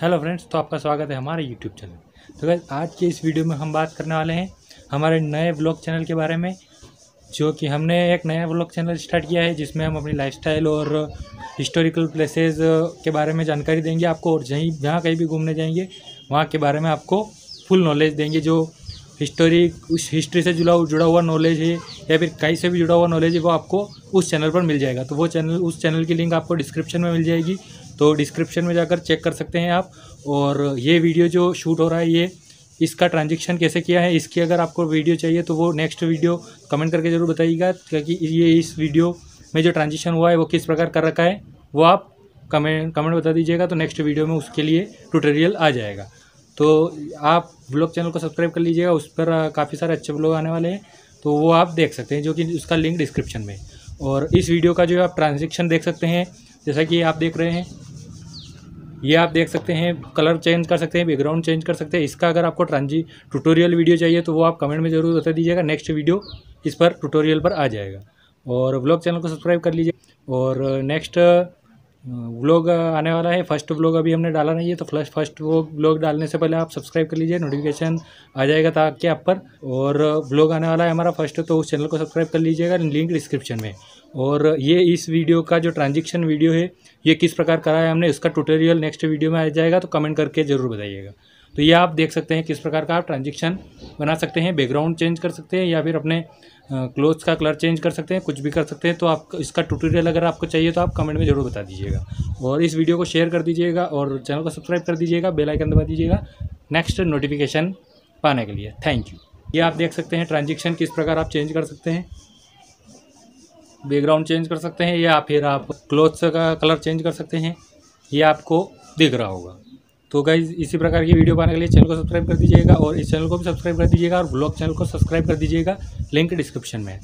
Hello friends तो आपका स्वागत है हमारे यूट्यूब चैनल तो गाइस आज के इस वीडियो में हम बात करने वाले हैं हमारे नए ब्लॉग चैनल के बारे में, जो कि हमने एक नया ब्लॉग चैनल स्टार्ट किया है, जिसमें हम अपनी लाइफस्टाइल और हिस्टोरिकल प्लेसेस के बारे में जानकारी देंगे आपको और जहीं जहाँ कहीं भी घूमने जाएँगे, वहाँ के बारे में आपको फुल नॉलेज देंगे, जो हिस्टोरी उस हिस्ट्री से जुड़ा जुड़ा हुआ नॉलेज है, या फिर कहीं से भी जुड़ा हुआ नॉलेज है, वो आपको उस चैनल पर मिल जाएगा। तो वो चैनल उस चैनल की लिंक आपको डिस्क्रिप्शन में मिल जाएगी। तो डिस्क्रिप्शन में जाकर चेक कर सकते हैं आप। और ये वीडियो जो शूट हो रहा है, ये इसका ट्रांजेक्शन कैसे किया है, इसकी अगर आपको वीडियो चाहिए तो वो नेक्स्ट वीडियो कमेंट करके ज़रूर बताइएगा क्योंकि ये इस वीडियो में जो ट्रांजेक्शन हुआ है, वो किस प्रकार कर रखा है, वो आप कमेंट कमेंट बता दीजिएगा। तो नेक्स्ट वीडियो में उसके लिए ट्यूटोरियल आ जाएगा। तो आप ब्लॉग चैनल को सब्सक्राइब कर लीजिएगा, उस पर काफ़ी सारे अच्छे ब्लॉग आने वाले हैं। तो वो आप देख सकते हैं, जो कि उसका लिंक डिस्क्रिप्शन में। और इस वीडियो का जो है आप ट्रांजेक्शन देख सकते हैं, जैसा कि आप देख रहे हैं ये आप देख सकते हैं कलर चेंज कर सकते हैं बैकग्राउंड चेंज कर सकते हैं। इसका अगर आपको ट्रांजी ट्यूटोरियल वीडियो चाहिए तो वो आप कमेंट में ज़रूर बता दीजिएगा। नेक्स्ट वीडियो इस पर ट्यूटोरियल पर आ जाएगा। और ब्लॉग चैनल को सब्सक्राइब कर लीजिए। और नेक्स्ट व्लॉग आने वाला है। फ़र्स्ट व्लॉग अभी हमने डाला नहीं है तो फ़र्स्ट फ़र्स्ट वो व्लॉग डालने से पहले आप सब्सक्राइब कर लीजिए नोटिफिकेशन आ जाएगा ताकि आप पर। और व्लॉग आने वाला है हमारा फ़र्स्ट तो उस चैनल को सब्सक्राइब कर लीजिएगा लिंक डिस्क्रिप्शन में। और ये इस वीडियो का जो ट्रांजेक्शन वीडियो है, ये किस प्रकार करा है हमने उसका ट्यूटोरियल नेक्स्ट वीडियो में आ जाएगा तो कमेंट करके ज़रूर बताइएगा। तो ये आप देख सकते हैं किस प्रकार का आप ट्रांजेक्शन बना सकते हैं बैकग्राउंड चेंज कर सकते हैं या फिर अपने क्लोथ्स का कलर चेंज कर सकते हैं, कुछ भी कर सकते हैं तो आप इसका ट्यूटोरियल अगर आपको चाहिए तो आप कमेंट में ज़रूर बता दीजिएगा। और इस वीडियो को शेयर कर दीजिएगा और चैनल को सब्सक्राइब कर दीजिएगा बेल आइकन दबा दीजिएगा नेक्स्ट नोटिफिकेशन पाने के लिए। थैंक यू ये आप देख सकते हैं ट्रांजेक्शन किस प्रकार आप चेंज कर सकते हैं बैकग्राउंड चेंज कर सकते हैं या फिर आप क्लोथ्स का कलर चेंज कर सकते हैं, ये आपको दिख रहा होगा। तो गाइज़ इसी प्रकार की वीडियो पाने के लिए चैनल को सब्सक्राइब कर दीजिएगा और इस चैनल को भी सब्सक्राइब कर दीजिएगा और ब्लॉग चैनल को सब्सक्राइब कर दीजिएगा। लिंक डिस्क्रिप्शन में।